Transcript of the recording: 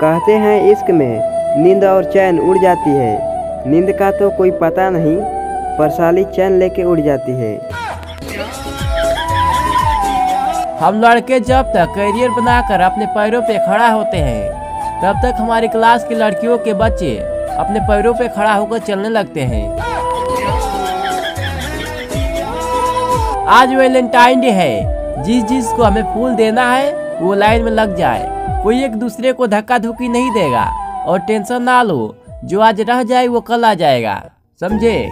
कहते हैं इश्क में नींद और चैन उड़ जाती है। नींद का तो कोई पता नहीं पर साली चैन लेके उड़ जाती है। हम लड़के जब तक करियर बनाकर अपने पैरों पे खड़ा होते हैं, तब तक हमारी क्लास की लड़कियों के बच्चे अपने पैरों पे खड़ा होकर चलने लगते हैं। आज वैलेंटाइन डे है। जिस जिस को हमें फूल देना है, वो लाइन में लग जाए। कोई एक दूसरे को धक्का धुक्की नहीं देगा। और टेंशन ना लो, जो आज रह जाए, वो कल आ जाएगा। समझे?